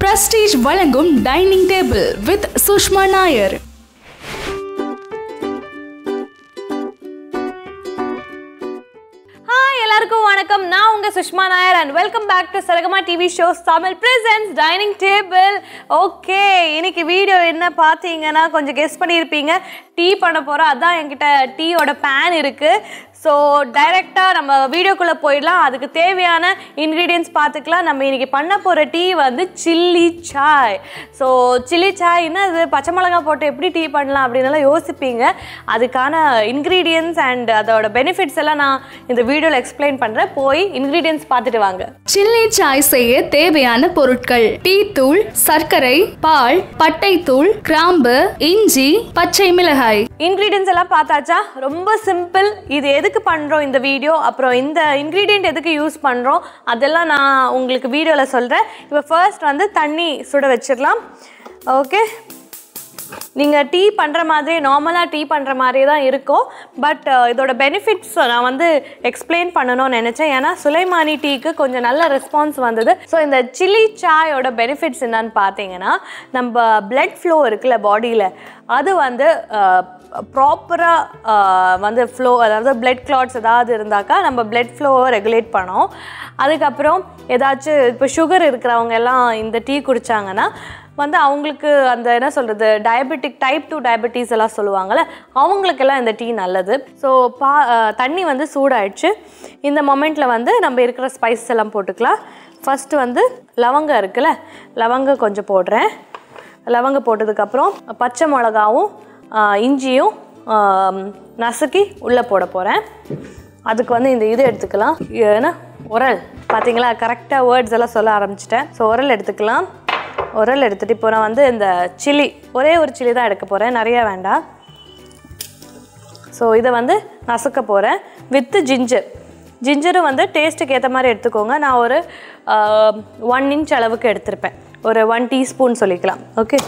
Prestige வழங்கும் dining table with Sushma Nair எல்லாருக்கும் வணக்கம். நான் உங்க Sushma Nair and welcome back to Saregama TV shows Tamil presents dining table okay இன்னைக்கு video என்ன பார்த்தீங்கன்னா கொஞ்சம் கெஸ் பண்ணியிருப்பீங்க. டீ பண்ண போகிறோம் அதான் என்கிட்ட டீயோட பேன் இருக்குது ஸோ டைரெக்டாக நம்ம வீடியோக்குள்ளே போயிடலாம். அதுக்கு தேவையான இன்க்ரீடியன்ஸ் பார்த்துக்கலாம். நம்ம இன்னைக்கு பண்ண போகிற டீ வந்து சில்லி சாய் ஸோ சில்லி சாய்னா அது பச்சை மிளகாய் போட்டு எப்படி டீ பண்ணலாம் அப்படின்னு யோசிப்பீங்க. அதுக்கான இன்க்ரீடியன்ஸ் அண்ட் அதோட பெனிஃபிட்ஸ் எல்லாம் நான் இந்த வீடியோவில் எக்ஸ்பிளைன் பண்ணுறேன் போய் இன்க்ரீடியன்ஸ் பார்த்துட்டு வாங்க. சில்லி சாய் செய்ய தேவையான பொருட்கள். டீ தூள் சர்க்கரை பால் பட்டை தூள் கிராம்பு இஞ்சி பச்சை மிளகாய். இன்க்ரீடியன்ஸ் எல்லாம் பார்த்தாச்சா? ரொம்ப சிம்பிள் இது எதுக்கு பண்ணுறோம் இந்த வீடியோ அப்புறம் இந்த இன்க்ரீடியன்ட் எதுக்கு யூஸ் பண்ணுறோம் அதெல்லாம் நான் உங்களுக்கு வீடியோவில் சொல்கிறேன் இப்போ ஃபர்ஸ்ட் வந்து தண்ணி சுட வச்சிடலாம். ஓகே நீங்கள் டீ பண்ணுற மாதிரி நார்மலாக டீ பண்ணுற மாதிரி தான் இருக்கும். பட் இதோட பெனிஃபிட்ஸ் நான் வந்து எக்ஸ்பிளைன் பண்ணணும்னு நினச்சேன். ஏன்னா சுலைமானி டீக்கு கொஞ்சம் நல்ல ரெஸ்பான்ஸ் வந்தது. ஸோ இந்த சில்லி சாயோட பெனிஃபிட்ஸ் என்னன்னு பார்த்தீங்கன்னா நம்ம பிளட் ஃப்ளோ இருக்குல்ல பாடியில் அது வந்து ப்ராப்பராக வந்து ஃப்ளோ அதாவது பிளட் கிளாட்ஸ் ஏதாவது இருந்தாக்கா நம்ம பிளட் ஃப்ளோவை ரெகுலேட் பண்ணோம். அதுக்கப்புறம் ஏதாச்சும் இப்போ சுகர் இருக்கிறவங்க எல்லாம் இந்த டீ குடித்தாங்கன்னா வந்து அவங்களுக்கு அந்த என்ன சொல்கிறது டயபெட்டிக் டைப் டூ டயபெட்டிஸ் எல்லாம் சொல்லுவாங்கள்ல அவங்களுக்கெல்லாம் இந்த டீ நல்லது. ஸோ பா தண்ணி வந்து சூடாயிடுச்சு. இந்த மொமெண்ட்டில் வந்து நம்ம இருக்கிற ஸ்பைஸ் எல்லாம் போட்டுக்கலாம். ஃபஸ்ட்டு வந்து லவங்கம் இருக்குல்ல லவங்கம் கொஞ்சம் போடுறேன். லவங்கம் போட்டதுக்கப்புறம் பச்சை மிளகாவும் இஞ்சியும் நசுக்கி உள்ளே போட போகிறேன் அதுக்கு வந்து இந்த இது எடுத்துக்கலாம். ஏன்னா உரல். பார்த்தீங்களா கரெக்டாக வேர்ட்ஸ் எல்லாம் சொல்ல ஆரம்பிச்சிட்டேன். ஸோ உரல் எடுத்துக்கலாம். உரல் எடுத்துகிட்டு இப்போ நான் வந்து இந்த சில்லி ஒரே ஒரு சில்லி தான் எடுக்க போகிறேன் நிறைய வேண்டாம். ஸோ இதை வந்து நசுக்க போகிறேன் வித்து ஜிஞ்சர் ஜிஞ்சரும் வந்து டேஸ்ட்டுக்கு ஏற்ற மாதிரி எடுத்துக்கோங்க. நான் ஒரு ஒன் இன்ச் அளவுக்கு எடுத்திருப்பேன். ஒரு ஒன் டீஸ்பூன் சொல்லிக்கலாம். ஓகே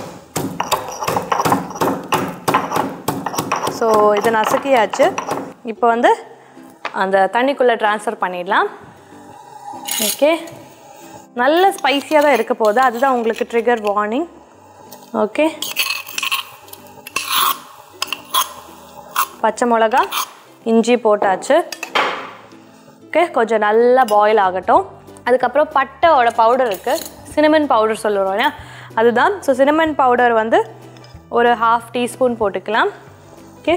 ஸோ இதை நசுக்கியாச்சு இப்போ வந்து அந்த தண்ணிக்குள்ளே ட்ரான்ஸ்ஃபர் பண்ணிடலாம். ஓகே நல்ல ஸ்பைஸியாக தான் இருக்க போகுது. அதுதான் உங்களுக்கு ட்ரிகர் வார்னிங் ஓகே பச்சை மிளகா இஞ்சி போட்டாச்சு. ஓகே கொஞ்சம் நல்லா பாயில் ஆகட்டும். அதுக்கப்புறம் பட்டையோட பவுடர் இருக்குது சினமன் பவுடர் சொல்லுறோம் இல்லையா? அதுதான். ஸோ சினமன் பவுடர் வந்து ஒரு ஹாஃப் டீஸ்பூன் போட்டுக்கலாம். ஓகே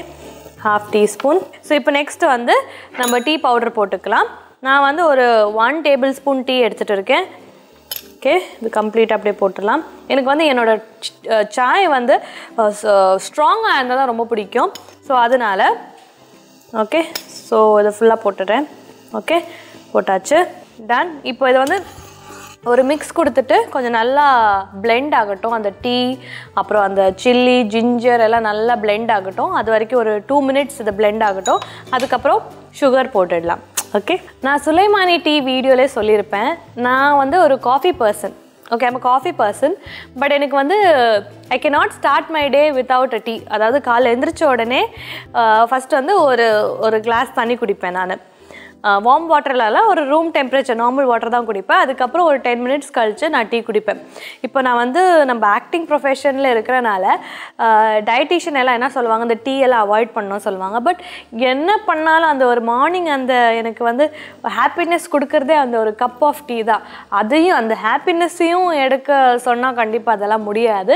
ஹாஃப் டீஸ்பூன் ஸோ இப்போ நெக்ஸ்ட் வந்து நம்ம டீ பவுடர் போட்டுக்கலாம். நான் வந்து ஒரு ஒன் டேபிள் ஸ்பூன் டீ எடுத்துகிட்டு இருக்கேன். ஓகே இது கம்ப்ளீட் அப்படியே போட்டுடலாம். எனக்கு வந்து என்னோட சாய் வந்து ஸ்ட்ராங்காக இருந்தால் தான் ரொம்ப பிடிக்கும். ஸோ அதனால் ஓகே ஸோ இதை ஃபுல்லாக போட்டுடுறேன். ஓகே போட்டாச்சு. டன் இப்போ இதை வந்து ஒரு மிக்ஸ் கொடுத்துட்டு கொஞ்சம் நல்லா பிளெண்ட் ஆகட்டும். அந்த டீ அப்புறம் அந்த சில்லி ஜிஞ்சர் எல்லாம் நல்லா பிளெண்ட் ஆகட்டும். அது வரைக்கும் ஒரு டூ மினிட்ஸ் இது பிளெண்ட் ஆகட்டும். அதுக்கப்புறம் சுகர் போட்டுடலாம். ஓகே நான் சுலைமானி டீ வீடியோலே சொல்லியிருப்பேன். நான் வந்து ஒரு coffee person okay I'm coffee person but எனக்கு வந்து I can not start my day without a tea அதாவது காலைல எழுந்திரிச்ச உடனே uh, ஃபஸ்ட் வந்து ஒரு ஒரு கிளாஸ் தண்ணி குடிப்பேன் நான். வார்ம் வாட்டர்லலாம் ஒரு ரூம் டெம்பரேச்சர் நார்மல் வாட்டர் தான் குடிப்பேன். அதுக்கப்புறம் ஒரு டென் மினிட்ஸ் கழித்து நான் டீ குடிப்பேன். இப்போ நான் வந்து நம்ம ஆக்டிங் ப்ரொஃபஷனில் இருக்கிறனால டயட்டிஷியன் எல்லாம் என்ன சொல்லுவாங்க? அந்த டீ எல்லாம் அவாய்ட் பண்ணணும்னு சொல்லுவாங்க. பட் என்ன பண்ணாலும் அந்த ஒரு மார்னிங் அந்த எனக்கு வந்து ஹாப்பினஸ் கொடுக்குறதே அந்த ஒரு கப் ஆஃப் டீ தான். அதையும் அந்த ஹாப்பினஸ்ஸையும் எடுக்க சொன்னால் கண்டிப்பாக அதெல்லாம் முடியாது.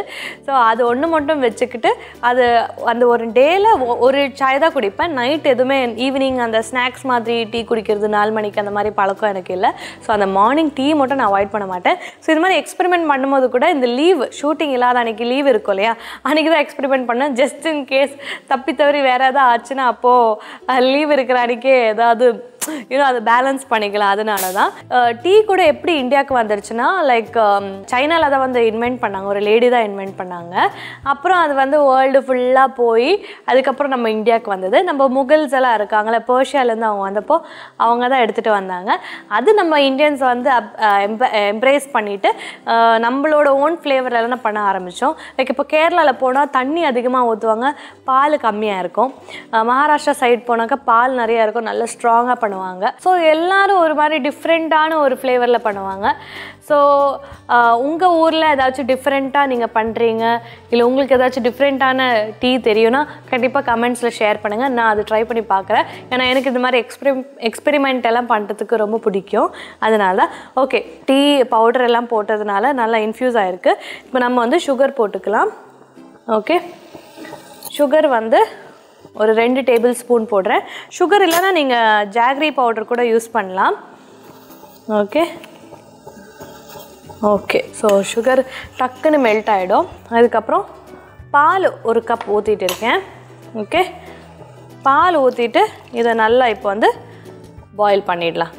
ஸோ அது ஒன்று மட்டும் வச்சுக்கிட்டு அது அந்த ஒரு டேயில் ஒரு சாய் தான் குடிப்பேன். நைட் எதுவுமே ஈவினிங் அந்த ஸ்நாக்ஸ் மாதிரி டீ குடிக்கிறது நாலு மணிக்கு அந்த மாதிரி பழக்கம் எனக்கு இல்லை. ஸோ அந்த மார்னிங் டீ மட்டும் நான் அவாய்ட் பண்ண மாட்டேன். ஸோ இது மாதிரி எக்ஸ்பெரிமெண்ட் பண்ணும்போது கூட இந்த லீவ் ஷூட்டிங் இல்லாத அன்னைக்கு லீவ் இருக்கும் இல்லையா? அன்றைக்கி தான் எக்ஸ்பெரிமெண்ட் பண்ணேன். ஜஸ்ட் இன் கேஸ் தப்பி தவறி வேறு ஏதாவது ஆச்சுன்னா அப்போது லீவ் இருக்கிற அன்றைக்கே ஏதாவது யூனோ அதை பேலன்ஸ் பண்ணிக்கலாம். அதனால தான் டீ கூட எப்படி இந்தியாவுக்கு வந்துருச்சுன்னா um, லைக் சைனாவில் தான் வந்து இன்வென்ட் பண்ணாங்க. ஒரு லேடி தான் இன்வென்ட் பண்ணாங்க. அப்புறம் அது வந்து வேர்ல்டு ஃபுல்லாக போய் அதுக்கப்புறம் நம்ம இந்தியாவுக்கு வந்தது. நம்ம முகல்ஸ் எல்லாம் இருக்காங்களே பேர்ஷியாலேருந்து அவங்க வந்தப்போ அவங்க தான் எடுத்துகிட்டு வந்தாங்க. அது நம்ம இந்தியன்ஸ் வந்து எம்ப்ரேஸ் பண்ணிவிட்டு நம்மளோட ஓன் ஃப்ளேவர் எல்லாம் பண்ண ஆரம்பித்தோம் லைக் இப்போ கேரளாவில் போனால் தண்ணி அதிகமாக ஊற்றுவாங்க பால் கம்மியாக இருக்கும். மகாராஷ்டிரா சைடு போனாக்கா பால் நிறையா இருக்கும் நல்லா ஸ்ட்ராங்காக பண்ணுவாங்க. பண்ணுவாங்க. ஸோ எல்லாரும் ஒரு மாதிரி டிஃப்ரெண்ட்டான ஒரு ஃப்ளேவரில் பண்ணுவாங்க. ஸோ உங்கள் ஊரில் ஏதாச்சும் டிஃப்ரெண்ட்டாக நீங்கள் பண்ணுறீங்க இல்லை உங்களுக்கு ஏதாச்சும் டிஃப்ரெண்ட்டான டீ தெரியும்னா கண்டிப்பாக கமெண்ட்ஸில் ஷேர் பண்ணுங்கள் நான் அது ட்ரை பண்ணி பார்க்குறேன். ஏன்னா எனக்கு இந்த மாதிரி எக்ஸ்பெரி எக்ஸ்பெரிமெண்ட் எல்லாம் பண்ணுறதுக்கு ரொம்ப பிடிக்கும். அதனால ஓகே டீ பவுடர் எல்லாம் போட்டதுனால நல்லா இன்ஃப்யூஸ் ஆகிருக்கு இப்போ நம்ம வந்து சுகர் போட்டுக்கலாம். ஓகே சுகர் வந்து ஒரு ரெண்டு டேபிள் ஸ்பூன் போடுறேன். சுகர் இல்லைன்னா நீங்கள் ஜாகரி பவுடர் கூட யூஸ் பண்ணலாம். ஓகே ஓகே ஸோ சுகர் டக்குன்னு மெல்ட் ஆகிடும் அதுக்கப்புறம் பால் ஒரு கப் ஊற்றிட்டு இருக்கேன். ஓகே பால் ஊற்றிட்டு இதை நல்லா இப்போ வந்து பாயில் பண்ணிடலாம்.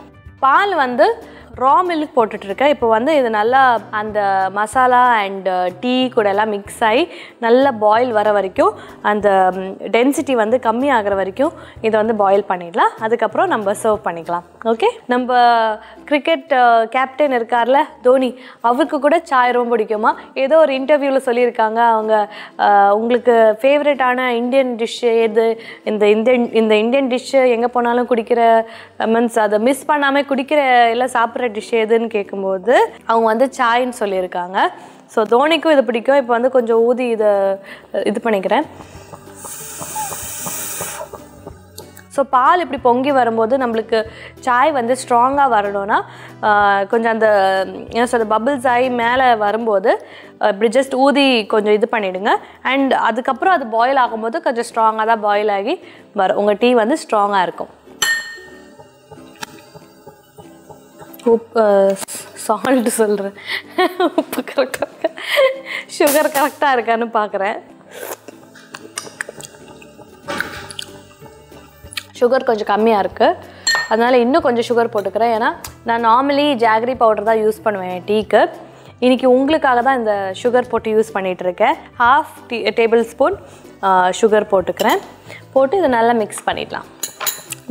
பால் வந்து ரா மில்க் போட்டுட்ருக்கேன் இப்போ வந்து இது நல்லா அந்த மசாலா அண்ட் டீ கூட எல்லாம் மிக்ஸ் ஆகி நல்லா பாயில் வர வரைக்கும் அந்த டென்சிட்டி வந்து கம்மி ஆகிற வரைக்கும் இதை வந்து பாயில் பண்ணிடலாம். அதுக்கப்புறம் நம்ம சர்வ் பண்ணிக்கலாம். ஓகே நம்ம கிரிக்கெட் கேப்டன் uh, இருக்கார்ல தோனி அவருக்கு கூட சாய் ரொம்ப பிடிக்குமா? ஏதோ ஒரு இன்டர்வியூவில் சொல்லியிருக்காங்க. அவங்க uh, உங்களுக்கு ஃபேவரட்டான இந்தியன் டிஷ்ஷு எது? இந்த இந்தியன் இந்த இந்தியன் டிஷ்ஷு எங்கே போனாலும் குடிக்கிற மீன்ஸ் அதை மிஸ் பண்ணாமல் குடிக்கிற இல்லை சாப்பிட்ற டிஷ் எதுன்னு கேட்கும்போது அவங்க வந்து சாய்ன்னு சொல்லியிருக்காங்க. ஸோ தோனிக்கும் இது பிடிக்கும். இப்போ வந்து கொஞ்சம் ஊதி இதை இது பண்ணிக்கிறேன். ஸோ பால் இப்படி பொங்கி வரும்போது நம்மளுக்கு சாய் வந்து ஸ்ட்ராங்காக வரணும்னா கொஞ்சம் அந்த என்ன சொல்கிறது பபிள்ஸ் ஆகி மேலே வரும்போது இப்படி ஜஸ்ட் ஊதி கொஞ்சம் இது பண்ணிவிடுங்க அண்ட் அதுக்கப்புறம் அது பாயில் ஆகும்போது கொஞ்சம் ஸ்ட்ராங்காக தான் பாயில் ஆகி வரும். உங்கள் டீ வந்து ஸ்ட்ராங்காக இருக்கும். உப்பு சால்ட் சொல்கிறேன் உப்பு கரெக்டாக சுகர் கரெக்டாக இருக்கான்னு பார்க்குறேன் சுகர் கொஞ்சம் கம்மியாக இருக்குது அதனால் இன்னும் கொஞ்சம் சுகர் போட்டுக்கிறேன். ஏன்னா நான் நார்மலி ஜாகரி பவுடர் தான் யூஸ் பண்ணுவேன் டீக்கு இன்றைக்கி உங்களுக்காக தான் இந்த சுகர் போட்டு யூஸ் பண்ணிகிட்டு இருக்கேன். Half tea tablespoon sugar போட்டுக்கிறேன். போட்டு இதை நல்லா மிக்ஸ் பண்ணிடலாம்.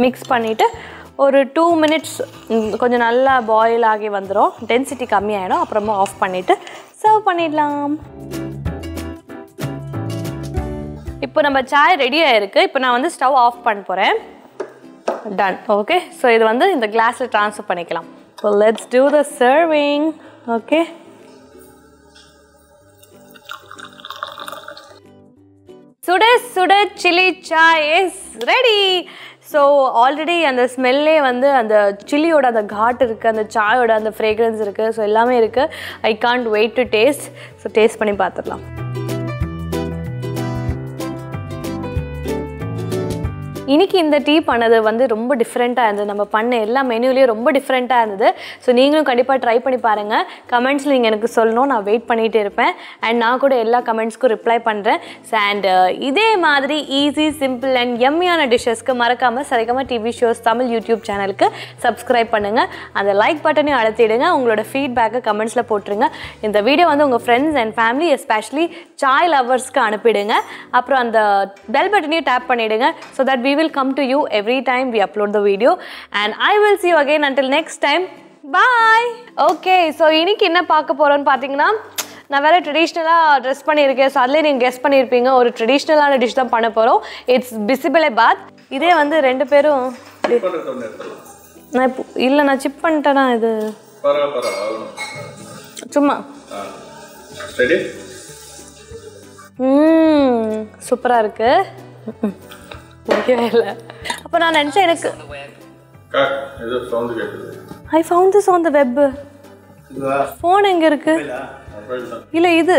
மிக்ஸ் பண்ணிவிட்டு ஒரு டூ மினிட்ஸ் கொஞ்சம் நல்லா பாயில் ஆகி வந்துடும் டென்சிட்டி கம்மியாயிடும். அப்புறமா ஆஃப் பண்ணிவிட்டு சர்வ் பண்ணிடலாம். இப்போ நம்ம சாய் ரெடி ஆயிருக்கு. இப்போ நான் வந்து ஸ்டவ் ஆஃப் பண்ண போகிறேன் டன் ஓகே ஸோ இது வந்து இந்த கிளாஸில் ட்ரான்ஸ்ஃபர் பண்ணிக்கலாம். So let's do the serving okay சுட சுட chilli chai is ready so already அந்த ஸ்மெல்லே வந்து அந்த சில்லியோட அந்த காட் இருக்குது அந்த சாயோட அந்த ஃப்ரேக்ரன்ஸ் இருக்குது ஸோ எல்லாமே இருக்குது I can't wait to taste so taste பண்ணி பார்த்துடலாம். இன்னைக்கு இந்த டீ பண்ணது வந்து ரொம்ப டிஃப்ரெண்ட்டாக இருந்தது. நம்ம பண்ண எல்லா மெனுலேயும் ரொம்ப டிஃப்ரெண்ட்டாக இருந்தது. ஸோ நீங்களும் கண்டிப்பாக ட்ரை பண்ணி பாருங்கள் கமெண்ட்ஸில் நீங்கள் எனக்கு சொல்லணும். நான் வெயிட் பண்ணிகிட்டே இருப்பேன். அண்ட் நான் கூட எல்லா கமெண்ட்ஸ்க்கும் ரிப்ளை பண்ணுறேன் அண்ட் uh, இதே மாதிரி ஈஸி சிம்பிள் அண்ட் எம்மியான டிஷ்ஷஸ்க்கு மறக்காமல் Saregama TV shows Tamil YouTube சேனலுக்கு சப்ஸ்கிரைப் பண்ணுங்கள் அந்த லைக் பட்டனையும் அழுத்திடுங்க. உங்களோட ஃபீட்பேக்கை கமெண்ட்ஸில் போட்டுருங்க. இந்த வீடியோ வந்து உங்கள் friends and family especially chai லவர்ஸ்க்கு அனுப்பிடுங்க. அப்புறம் அந்த பெல் பட்டனையும் டேப் பண்ணிவிடுங்க so that we will come to you every time we upload the video. And I will see you again until next time. Bye. Okay so இன்னைக்கு என்ன பார்க்க போகிறோன்னு பார்த்தீங்கன்னா நான் வேறு ட்ரெடிஷ்னலாக ட்ரெஸ் பண்ணியிருக்கேன். ஸோ அதிலே நீங்கள் கெஸ் பண்ணியிருப்பீங்க. ஒரு ட்ரெடிஷ்னலான டிஷ் தான் பண்ண போகிறோம் இட்ஸ் பிசிபிளே பாத் இதே வந்து ரெண்டு பேரும் நான் இப்போ இல்லை நான் சிப் பண்ணிட்டேனா இது? சும்மா. ம் சூப்பராக இருக்கு. ஓகேவே இல்லை அப்போ நான் நினச்சேன் எனக்கு I found this on the web phone எங்கே இருக்கு? இல்லை இது.